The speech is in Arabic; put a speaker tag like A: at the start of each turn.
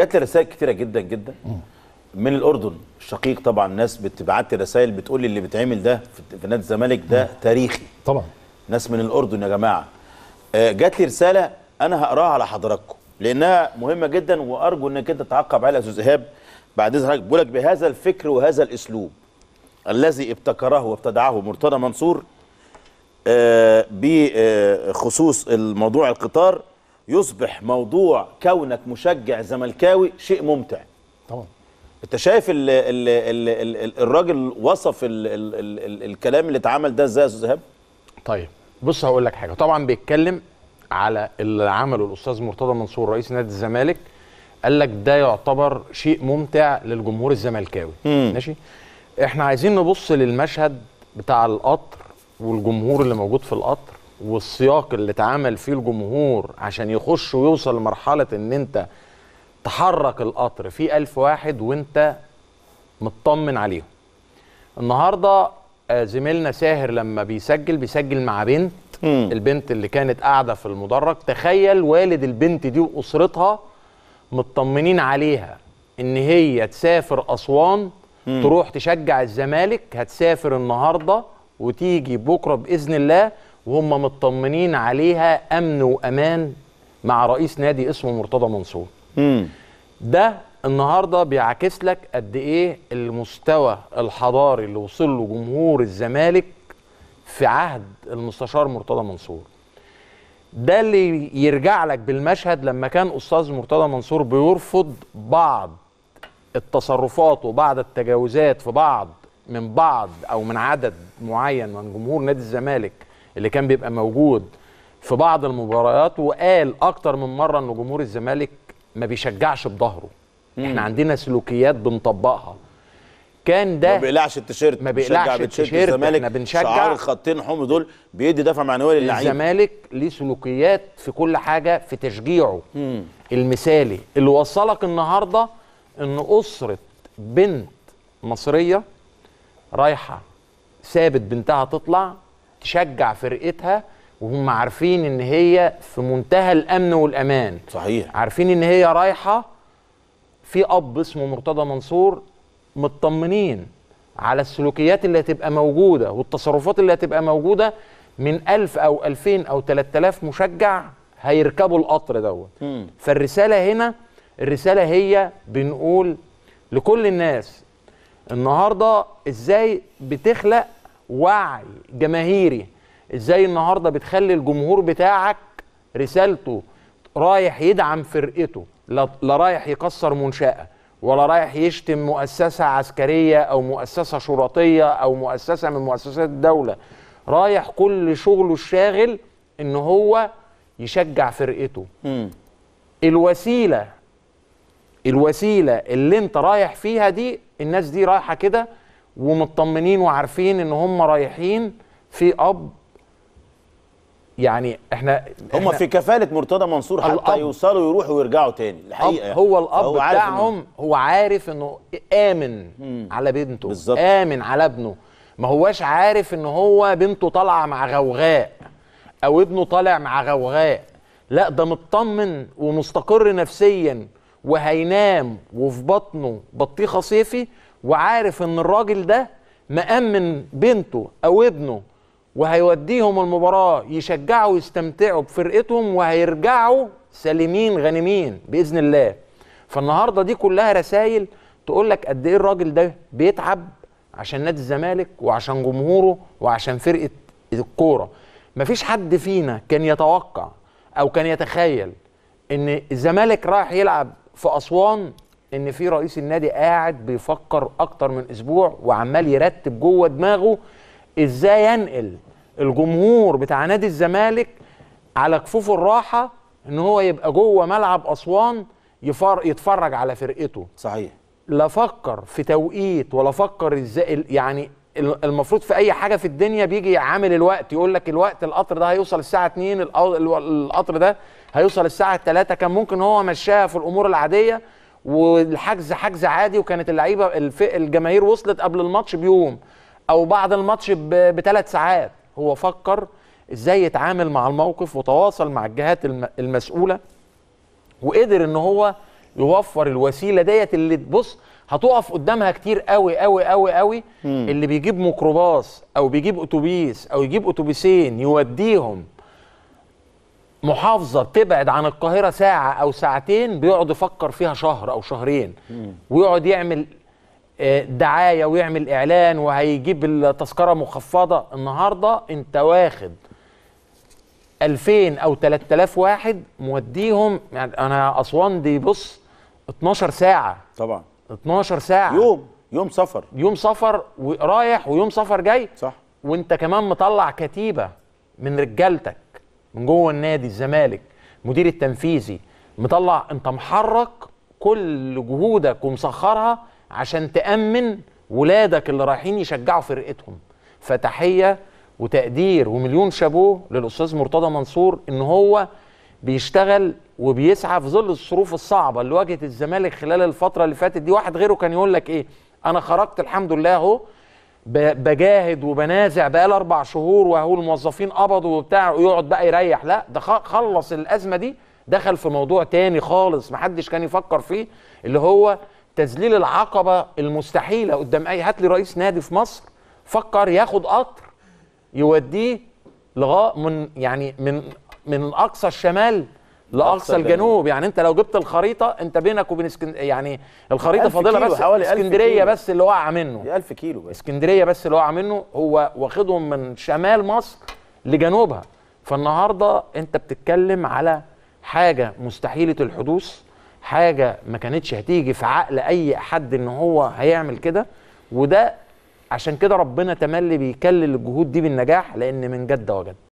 A: جات لي رسائل كتيرة جدا جدا من الأردن. الشقيق طبعا ناس بتبعت لي رسائل بتقول لي اللي بيتعمل ده في- نادي الزمالك ده تاريخي.
B: طبعا.
A: ناس من الأردن يا جماعة. آه، جات لي رسالة أنا هقراها على حضراتكم لأنها مهمة جدا وأرجو إنك أنت تعقب عليها يا أستاذ إيهاب بعد إذنك. بقول لك بهذا الفكر وهذا الأسلوب الذي ابتكره وابتدعه مرتضى منصور آه، بخصوص الموضوع القطار يصبح موضوع كونك مشجع زملكاوي شيء ممتع.
B: طبعا.
A: انت شايف ال ال ال ال ال الراجل وصف ال ال ال ال الكلام اللي اتعمل ده إزاي يا أستاذ إيهاب؟
C: طيب بص هقول لك حاجة. طبعا بيتكلم على اللي عمله الأستاذ مرتضى منصور رئيس نادي الزمالك. قال لك ده يعتبر شيء ممتع للجمهور الزملكاوي. ماشي؟ إحنا عايزين نبص للمشهد بتاع القطر والجمهور اللي موجود في القطر. والسياق اللي اتعمل فيه الجمهور عشان يخش ويوصل لمرحلة إن أنت تحرك القطر فيه ألف واحد وأنت مطمن عليهم. النهارده آه، زميلنا ساهر لما بيسجل بيسجل مع بنت البنت اللي كانت قاعدة في المدرج. تخيل والد البنت دي وأسرتها مطمنين عليها إن هي تسافر أسوان تروح تشجع الزمالك هتسافر النهارده وتيجي بكرة بإذن الله وهم مطمنين عليها أمن وأمان مع رئيس نادي اسمه مرتضى منصور. ده النهارده بيعكس لك قد إيه المستوى الحضاري اللي وصل له جمهور الزمالك في عهد المستشار مرتضى منصور. ده اللي يرجع لك بالمشهد لما كان أستاذ مرتضى منصور بيرفض بعض التصرفات وبعض التجاوزات في بعض من بعض أو من عدد معين من جمهور نادي الزمالك اللي كان بيبقى موجود في بعض المباريات وقال أكتر من مرة إن جمهور الزمالك ما بيشجعش بظهره. إحنا عندنا سلوكيات بنطبقها. كان ده
A: ما بيقلعش التيشيرت.
C: ما بيقلعش التيشيرت،
A: الزمالك
C: إحنا بنشجع.
A: شعار الخطين الحمر دول بيدي دفع معنوي للعيب.
C: الزمالك ليه سلوكيات في كل حاجة في تشجيعه. المثالي اللي وصلك النهارده إن أسرة بنت مصرية رايحة سابت بنتها تطلع تشجع فرقتها وهم عارفين إن هي في منتهى الأمن والأمان.
A: صحيح.
C: عارفين إن هي رايحة في أب اسمه مرتضى منصور مطمنين على السلوكيات اللي هتبقى موجودة والتصرفات اللي هتبقى موجودة من ألف أو ألفين أو تلات آلاف مشجع هيركبوا القطر دوت. فالرسالة هنا الرسالة هي بنقول لكل الناس النهارده إزاي بتخلق وعي جماهيري. إزاي النهارده بتخلي الجمهور بتاعك رسالته رايح يدعم فرقته لا رايح يكسر منشأة ولا رايح يشتم مؤسسة عسكرية أو مؤسسة شرطية أو مؤسسة من مؤسسات الدولة. رايح كل شغله الشاغل إن هو يشجع فرقته. الوسيلة الوسيلة اللي أنت رايح فيها دي الناس دي رايحة كده ومطمنين وعارفين إن هم رايحين في أب يعني إحنا
A: هم
C: إحنا
A: في كفالة مرتضى منصور حتى
C: الأب.
A: يوصلوا يروحوا ويرجعوا تاني
C: الحقيقة هو
A: الأب عارف إنه-
C: بتاعهم هو عارف إنه آمن على بنته.
A: بالظبط.
C: آمن على ابنه. ما هواش عارف إن هو بنته طالعة مع غوغاء أو ابنه طالع مع غوغاء. لا ده مطمن ومستقر نفسيا وهينام وفي بطنه بطيخة صيفي وعارف إن الراجل ده مأمن بنته أو ابنه وهيوديهم المباراة يشجعوا ويستمتعوا بفرقتهم وهيرجعوا سالمين غانمين بإذن الله. فالنهاردة دي كلها رسائل تقول لك قد إيه الراجل ده بيتعب عشان نادي الزمالك وعشان جمهوره وعشان فرقة الكورة. مفيش حد فينا كان يتوقع أو كان يتخيل إن الزمالك رايح يلعب في أسوان إن في رئيس النادي قاعد بيفكر أكتر من أسبوع وعمال يرتب جوه دماغه إزاي ينقل الجمهور بتاع نادي الزمالك على كفوف الراحة إن هو يبقى جوه ملعب أسوان يفر يتفرج على فرقته.
A: صحيح.
C: لا فكر في توقيت ولا فكر إزاي يعني ال- المفروض في أي حاجة في الدنيا بيجي عامل الوقت يقول لك الوقت القطر ده هيوصل الساعة 2 الأو- الو- القطر ده هيوصل الساعة 3 كان ممكن هو مشاها في الأمور العادية والحجز حجز عادي وكانت اللعيبة الجماهير وصلت قبل الماتش بيوم أو بعد الماتش بثلاث ساعات. هو فكر إزاي يتعامل مع الموقف وتواصل مع الجهات الم- المسؤولة وقدر إن هو يوفر الوسيلة ديت اللي تبص هتقف قدامها كتير قوي قوي قوي قوي. اللي بيجيب ميكروباص أو بيجيب أتوبيس أو يجيب أتوبيسين يوديهم محافظه بتبعد عن القاهرة ساعة أو ساعتين بيقعد يفكر فيها شهر أو شهرين. ويقعد يعمل آه، دعاية ويعمل إعلان وهيجيب التذكرة مخفضة. النهارده أنت واخد 2000 أو 3000 واحد موديهم يعني أنا أسوان دي بص 12 ساعة.
A: طبعا.
C: 12 ساعة.
A: يوم يوم سفر.
C: يوم سفر ورايح ويوم سفر جاي.
A: صح.
C: وأنت كمان مطلع كتيبة من رجالتك. من جوه النادي الزمالك مدير التنفيذي مطلع انت محرك كل جهودك ومسخرها عشان تأمن ولادك اللي رايحين يشجعوا فرقتهم. فتحية وتقدير ومليون شابوه للأستاذ مرتضى منصور إن هو بيشتغل وبيسعى في ظل الظروف الصعبة اللي واجهت الزمالك خلال الفترة اللي فاتت دي. واحد غيره كان يقول لك إيه؟ أنا خرجت الحمد لله أهو بجاهد وبنازع بقالي أربع شهور وهو الموظفين قبضوا وبتاع ويقعد بقى يريح. لا ده خلص الأزمة دي دخل في موضوع تاني خالص محدش كان يفكر فيه اللي هو تذليل العقبة المستحيلة قدام أي هات لي رئيس نادي في مصر فكر ياخد قطر يوديه لغايه من يعني من من أقصى الشمال. لأقصى
A: الجنوب.
C: يعني أنت لو جبت الخريطة أنت بينك وبين اسكن يعني الخريطة
A: فاضلة
C: بس
A: حوالي إسكندرية.
C: بس اللي واقعه منه.
A: دي 1000 كيلو بس.
C: إسكندرية بس اللي واقعه منه هو واخدهم من شمال مصر لجنوبها. فالنهاردة أنت بتتكلم على حاجة مستحيلة الحدوث حاجة ما كانتش هتيجي في عقل أي حد إن هو هيعمل كده. وده عشان كده ربنا تملي بيكلل الجهود دي بالنجاح لأن من جد وجد.